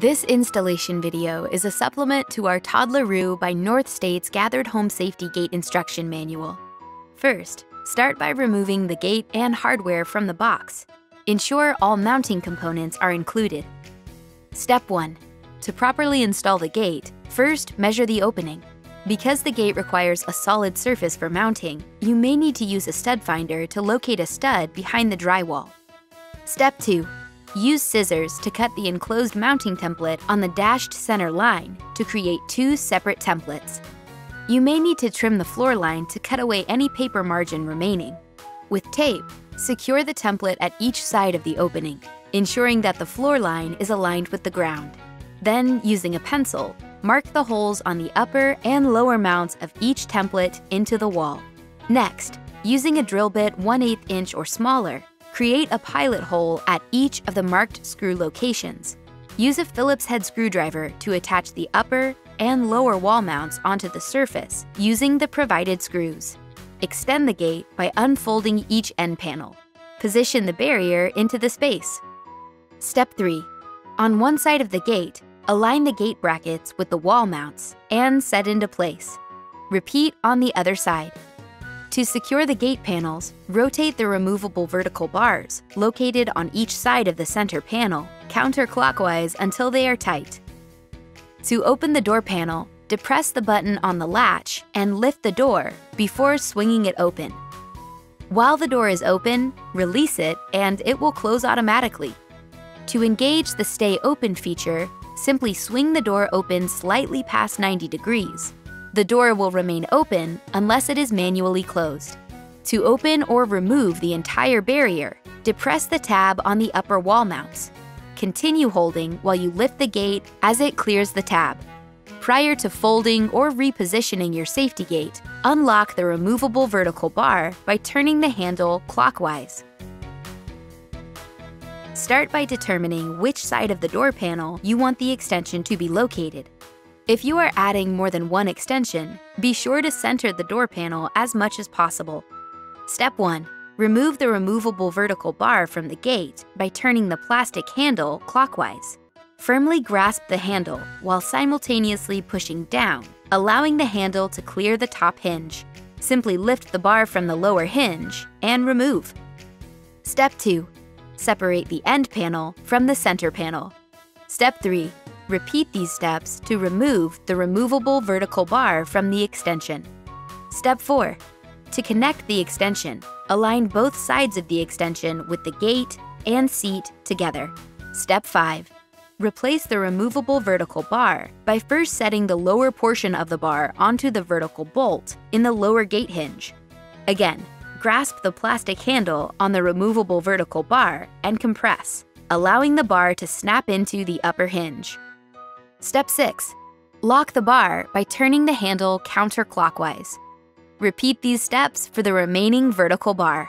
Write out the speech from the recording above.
This installation video is a supplement to our Toddleroo by North States Gathered Home Safety Gate Instruction Manual. First, start by removing the gate and hardware from the box. Ensure all mounting components are included. Step 1. To properly install the gate, first measure the opening. Because the gate requires a solid surface for mounting, you may need to use a stud finder to locate a stud behind the drywall. Step 2. Use scissors to cut the enclosed mounting template on the dashed center line to create two separate templates. You may need to trim the floor line to cut away any paper margin remaining. With tape, secure the template at each side of the opening, ensuring that the floor line is aligned with the ground. Then, using a pencil, mark the holes on the upper and lower mounts of each template into the wall. Next, using a drill bit 1 8 inch or smaller, Create a pilot hole at each of the marked screw locations. Use a Phillips head screwdriver to attach the upper and lower wall mounts onto the surface using the provided screws. Extend the gate by unfolding each end panel. Position the barrier into the space. Step 3. On one side of the gate, align the gate brackets with the wall mounts and set into place. Repeat on the other side. To secure the gate panels, rotate the removable vertical bars, located on each side of the center panel, counterclockwise until they are tight. To open the door panel, depress the button on the latch and lift the door before swinging it open. While the door is open, release it and it will close automatically. To engage the Stay Open feature, simply swing the door open slightly past 90 degrees the door will remain open unless it is manually closed. To open or remove the entire barrier, depress the tab on the upper wall mounts. Continue holding while you lift the gate as it clears the tab. Prior to folding or repositioning your safety gate, unlock the removable vertical bar by turning the handle clockwise. Start by determining which side of the door panel you want the extension to be located. If you are adding more than one extension, be sure to center the door panel as much as possible. Step 1. Remove the removable vertical bar from the gate by turning the plastic handle clockwise. Firmly grasp the handle while simultaneously pushing down, allowing the handle to clear the top hinge. Simply lift the bar from the lower hinge and remove. Step 2. Separate the end panel from the center panel. Step 3. Repeat these steps to remove the removable vertical bar from the extension. Step 4. To connect the extension, align both sides of the extension with the gate and seat together. Step 5. Replace the removable vertical bar by first setting the lower portion of the bar onto the vertical bolt in the lower gate hinge. Again, grasp the plastic handle on the removable vertical bar and compress, allowing the bar to snap into the upper hinge. Step 6. Lock the bar by turning the handle counterclockwise. Repeat these steps for the remaining vertical bar.